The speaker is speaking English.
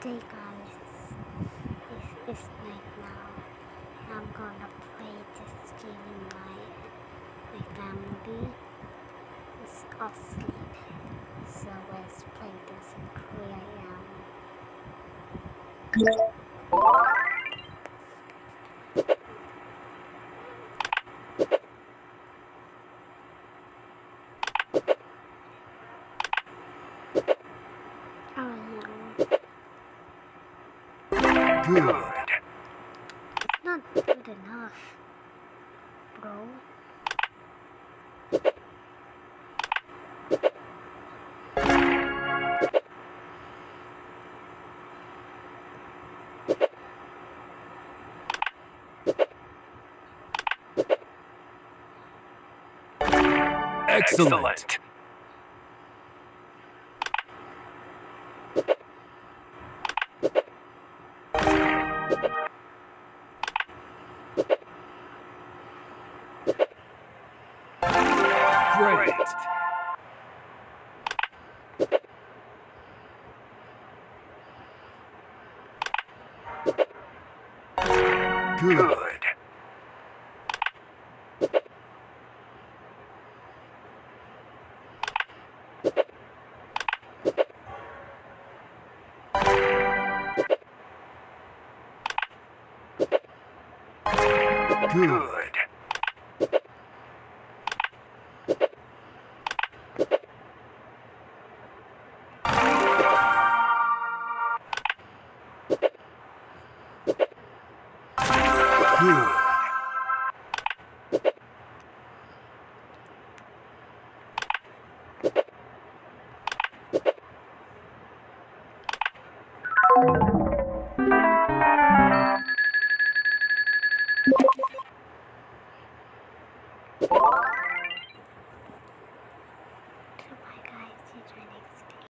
day guys, it's, it's night now. I'm gonna play this game in my, my family. It's asleep. So let's play this in 3 a.m. Good. Not good enough, bro. Excellent. Great. Good. Good. Good. Good.